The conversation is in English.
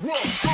One, two.